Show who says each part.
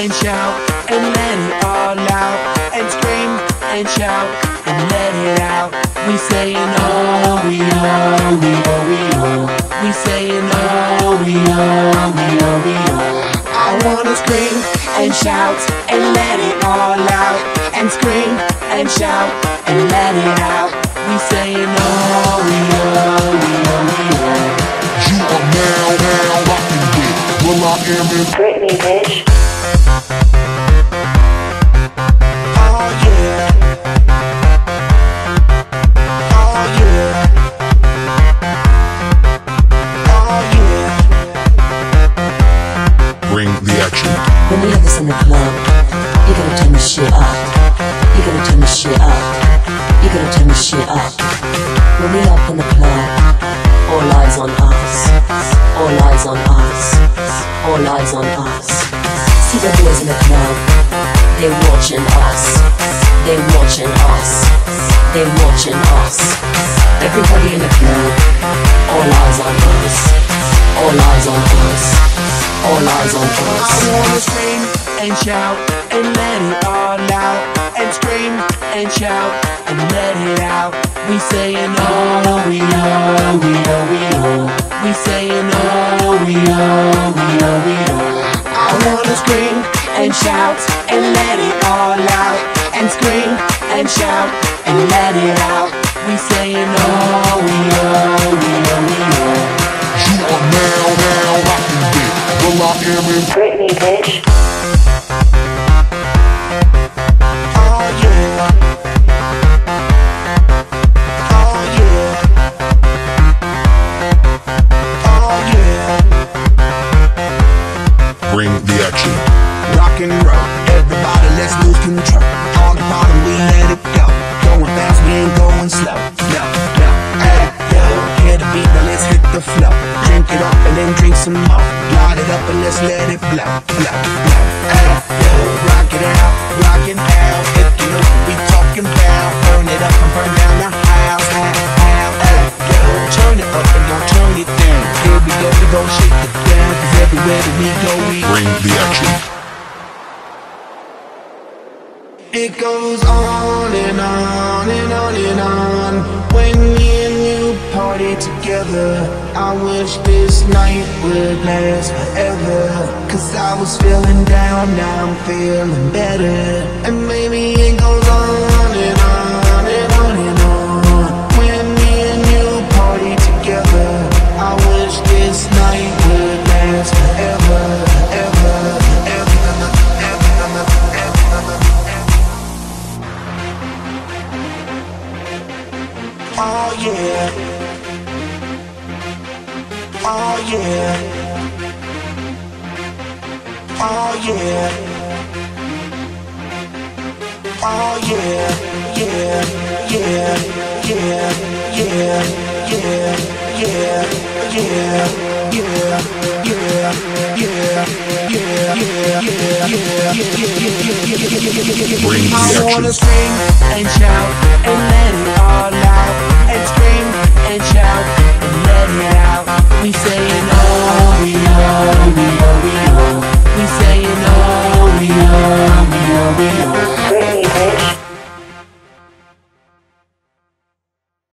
Speaker 1: and shout and let it all out. And scream and shout and let it out. We saying oh, we oh, we oh, we oh. We saying oh, we oh, we oh, we oh. I wanna scream and shout and let it all out. And scream and shout and let it out. We saying oh, we oh,
Speaker 2: shit up. You gotta turn the shit up. When we up in the club, all eyes on us. All eyes on us. All eyes on us. See the boys in the club, they watching us. They watching us. They watching us. Everybody in the club, all eyes on us. All eyes on us. All eyes on us.
Speaker 1: I wanna scream and shout and let it all out. And scream and shout and let it out. We saying oh, we oh, we oh, we oh. We saying oh, we oh, we oh, we oh. I wanna scream and shout and let it all out. And scream and shout and let it out. We saying oh, we oh, we oh, we oh.
Speaker 3: You are now, now rocking with Will I Am in
Speaker 4: Britney, bitch.
Speaker 5: Some more. Light it up and let's let it blow, blow, blow. Yo, rock it out, rock it out. If you know what we talking about, burn it up and burn down the house, house, house. Hey, yo, turn it up and don't turn it down. Here we go, we gon' shake it down. Cause everywhere that we go, we
Speaker 3: Bring the action.
Speaker 1: It goes on and on together I wish this night would last forever Cause I was feeling down, now I'm feeling better And maybe it goes on and on and on and on When me and you party together I wish this night would last forever, ever, ever, ever, ever, ever. Oh yeah. Oh yeah. Oh yeah. Oh yeah. Yeah. Yeah. Yeah. Yeah. Yeah. Yeah. Yeah. Yeah. Yeah. Yeah. Yeah. Yeah. Yeah.
Speaker 3: Bring the
Speaker 1: I wanna
Speaker 3: action.
Speaker 1: scream and shout and let it all out. be